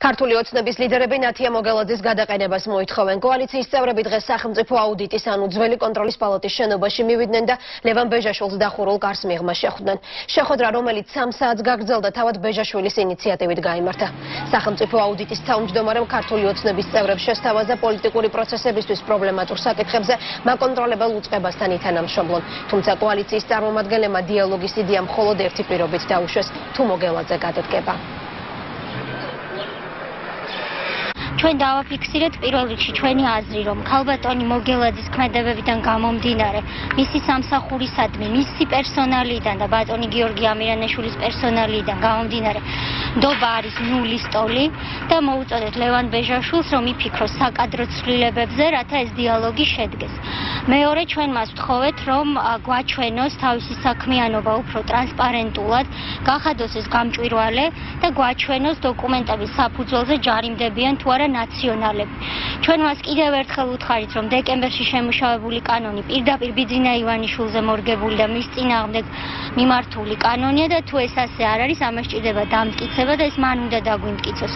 ქართული ოცნების ლიდერები ნათია მოგელაძის გადაყენებას მოითხოვენ. კოალიციის წევრები დღეს სახელმწიფო აუდიტის ანუ ძველი კონტროლის პალატის შენობაში მივიდნენ და ლევან ბეჟაშვილს დახურულ კარს მიღმა შეხვდნენ. შეხვედრა, რომელიც 3 საათს გაგრძელდა, თავად ბეჟაშვილის ინიციატივით გამართა. სახელმწიფო აუდიტის თავმჯდომარემ ქართული ოცნების წევრებს შესთავაზა პოლიტიკური პროცესებისთვის პრობლემატურ საკითხებზე მაკონტროლებელ უწყებასთან ითანამშრომლონ. თუმცა კოალიციის წარმომადგენლებმა დიალოგის იდეა მხოლოდ ერთი პირობით დაუშვეს, თუ მოგელაძე გადადგება. ჩვენ დავაფიქსირეთ პირველ რიგში ჩვენი აზრი, რომ ქალბატონი მოგელაძის ქმედებებიდან გამომდინარე, მისი სამსახურისადმი, მისი პერსონალიდან და ბატონი გიორგი ამირანაშვილის პერსონალიდან გამომდინარე, დობა არის ნული სტოლი და მოუწოდეთ ლევან ბეჟაშვილს, რომ იფიქროს საკადრო ცვლილებებზე, რათა ეს დიალოგი შედგეს. მეორე ჩვენ მას ვთხოვეთ, რომ გვაჩვენოს თავისი საქმიანობა უფრო ტრანსპარენტულად, გახადოს ეს გამჭვირვალე და გვაჩვენოს დოკუმენტების საფუძველზე ჯარიმდებიან თუ არა ნაციონალები. ჩვენ მას კიდევ ერთხელ უთხარით, რომ დეკემბერში შემუშავებული კანონი პირდაპირ ბიძინა ივანიშვილზე მორგებული და მის წინააღმდეგ მიმართული კანონია და თუ ეს ასე არ არის, ამას ჭირდება დამტკიცება და ეს მან უნდა დაგვიმტკიცოს.